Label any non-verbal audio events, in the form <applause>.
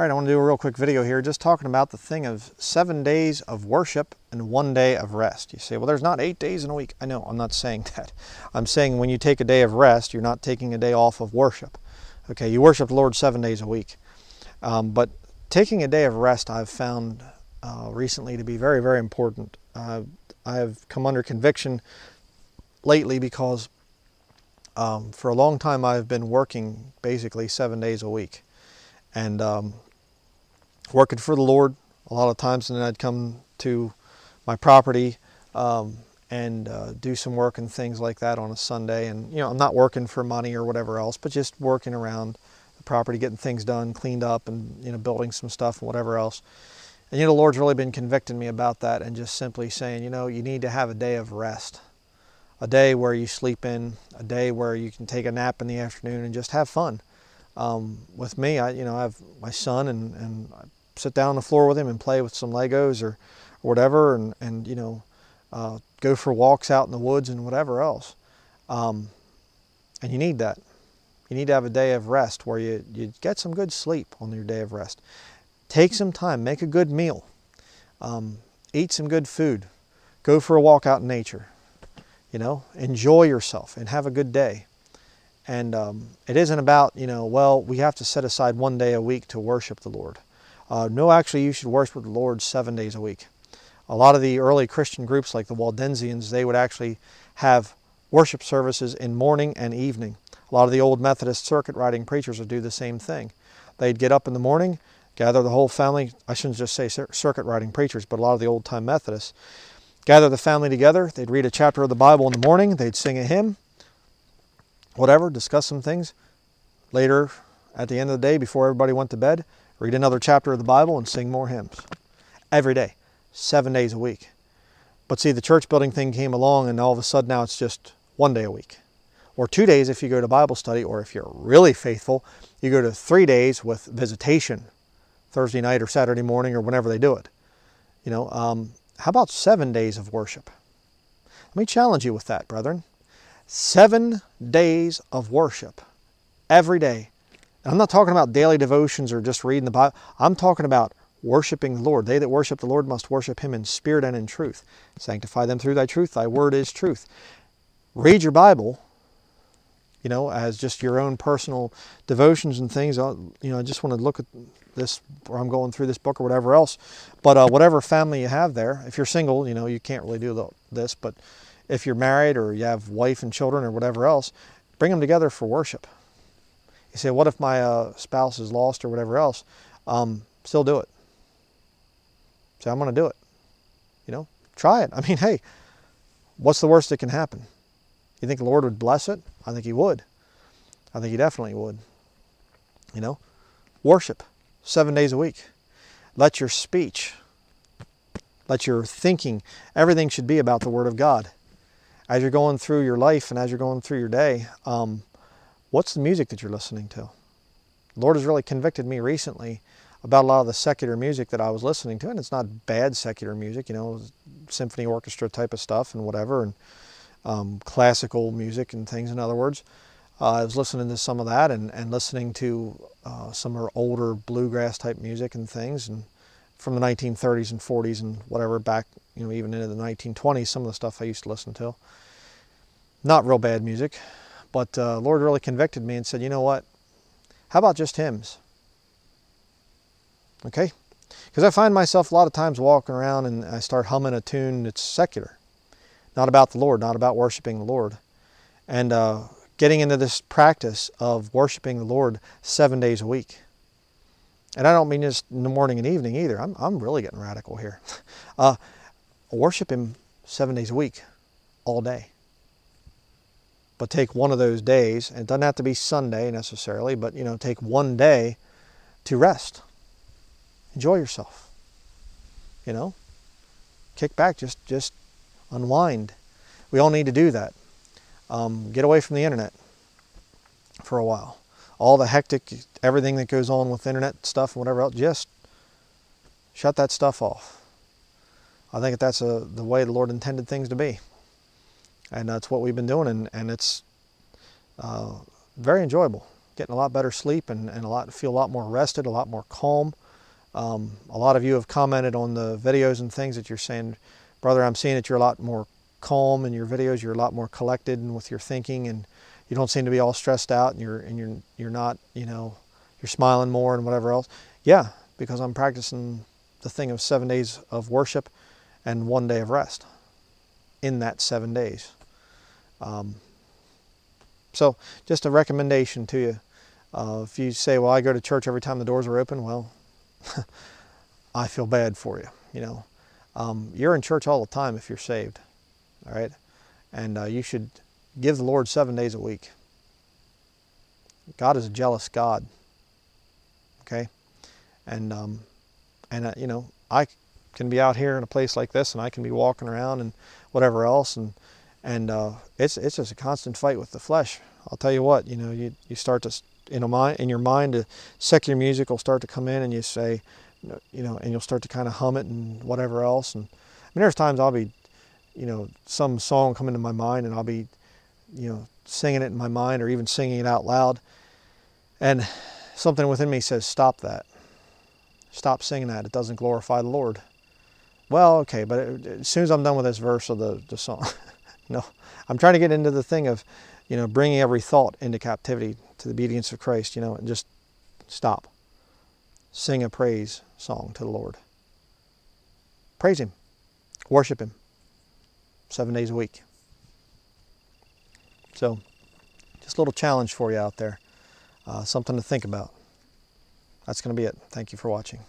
All right, I want to do a real quick video here just talking about the thing of seven days of worship and one day of rest. You say, well, there's not eight days in a week. I know, I'm not saying <laughs> that. I'm saying when you take a day of rest, you're not taking a day off of worship. Okay, you worship the Lord seven days a week. Um, but taking a day of rest, I've found uh, recently to be very, very important. Uh, I have come under conviction lately because um, for a long time I've been working basically seven days a week and um, working for the Lord a lot of times. And then I'd come to my property um, and uh, do some work and things like that on a Sunday. And you know, I'm not working for money or whatever else, but just working around the property, getting things done, cleaned up, and you know, building some stuff and whatever else. And you know, the Lord's really been convicting me about that and just simply saying, you know, you need to have a day of rest, a day where you sleep in, a day where you can take a nap in the afternoon and just have fun. Um, with me, I you know I have my son and, and sit down on the floor with him and play with some Legos or, whatever, and and you know uh, go for walks out in the woods and whatever else. Um, and you need that. You need to have a day of rest where you, you get some good sleep on your day of rest. Take some time, make a good meal, um, eat some good food, go for a walk out in nature. You know, enjoy yourself and have a good day. And um, it isn't about, you know, well, we have to set aside one day a week to worship the Lord. Uh, no, actually, you should worship the Lord seven days a week. A lot of the early Christian groups, like the Waldensians, they would actually have worship services in morning and evening. A lot of the old Methodist circuit riding preachers would do the same thing. They'd get up in the morning, gather the whole family. I shouldn't just say circuit riding preachers, but a lot of the old time Methodists. Gather the family together. They'd read a chapter of the Bible in the morning. They'd sing a hymn whatever, discuss some things. Later, at the end of the day, before everybody went to bed, read another chapter of the Bible and sing more hymns. Every day, seven days a week. But see, the church building thing came along, and all of a sudden now it's just one day a week. Or two days if you go to Bible study, or if you're really faithful, you go to three days with visitation, Thursday night or Saturday morning or whenever they do it. You know, um, how about seven days of worship? Let me challenge you with that, brethren. Seven days of worship every day. I'm not talking about daily devotions or just reading the Bible. I'm talking about worshiping the Lord. They that worship the Lord must worship him in spirit and in truth. Sanctify them through thy truth. Thy word is truth. Read your Bible, you know, as just your own personal devotions and things. I'll, you know, I just want to look at this, or I'm going through this book or whatever else. But uh, whatever family you have there, if you're single, you know, you can't really do this, but if you're married or you have wife and children or whatever else, bring them together for worship. You say, what if my uh, spouse is lost or whatever else? Um, still do it. Say, I'm going to do it. You know, try it. <laughs> I mean, hey, what's the worst that can happen? You think the Lord would bless it? I think He would. I think He definitely would. You know, worship seven days a week. Let your speech, let your thinking, everything should be about the Word of God as you're going through your life and as you're going through your day, um, what's the music that you're listening to? The Lord has really convicted me recently about a lot of the secular music that I was listening to, and it's not bad secular music, you know, symphony orchestra type of stuff and whatever, and um, classical music and things. In other words, uh, I was listening to some of that and, and listening to uh, some of older bluegrass type music and things, and from the 1930s and 40s and whatever back, you know, even into the 1920s, some of the stuff I used to listen to. Not real bad music, but uh, Lord really convicted me and said, you know what? How about just hymns? Okay? Because I find myself a lot of times walking around and I start humming a tune that's secular, not about the Lord, not about worshiping the Lord. And uh, getting into this practice of worshiping the Lord seven days a week. And I don't mean just in the morning and evening either. I'm, I'm really getting radical here. <laughs> Uh, worship Him seven days a week, all day but take one of those days, and it doesn't have to be Sunday necessarily, but you know, take one day to rest. Enjoy yourself. You know? Kick back, just just unwind. We all need to do that. Um, get away from the internet for a while. All the hectic, everything that goes on with internet stuff and whatever else, just shut that stuff off. I think that's a, the way the Lord intended things to be and that's what we've been doing, and, and it's uh, very enjoyable. getting a lot better sleep and, and a lot feel a lot more rested, a lot more calm. Um, a lot of you have commented on the videos and things that you're saying, brother, I'm seeing that you're a lot more calm in your videos. You're a lot more collected and with your thinking, and you don't seem to be all stressed out. And you're and you're you're not you know you're smiling more and whatever else. Yeah, because I'm practicing the thing of seven days of worship and one day of rest in that seven days. Um, so, just a recommendation to you. Uh, if you say, "Well, I go to church every time the doors are open," well, <laughs> I feel bad for you. You know, um, you're in church all the time if you're saved. All right, and uh, you should give the Lord seven days a week. God is a jealous God. Okay, and um, and uh, you know I can be out here in a place like this, and I can be walking around and whatever else, and and uh, it's it's just a constant fight with the flesh. I'll tell you what, you know, you you start to in a mind in your mind, a secular music will start to come in, and you say, you know, and you'll start to kind of hum it and whatever else. And I mean, there's times I'll be, you know, some song come into my mind, and I'll be, you know, singing it in my mind or even singing it out loud, and something within me says, stop that. Stop singing that. It doesn't glorify the Lord. Well, okay, but as soon as I'm done with this verse of the, the song, <laughs> no, I'm trying to get into the thing of, you know, bringing every thought into captivity to the obedience of Christ, you know, and just stop. Sing a praise song to the Lord. Praise Him. Worship Him. Seven days a week. So, just a little challenge for you out there. Uh, something to think about. That's going to be it. Thank you for watching.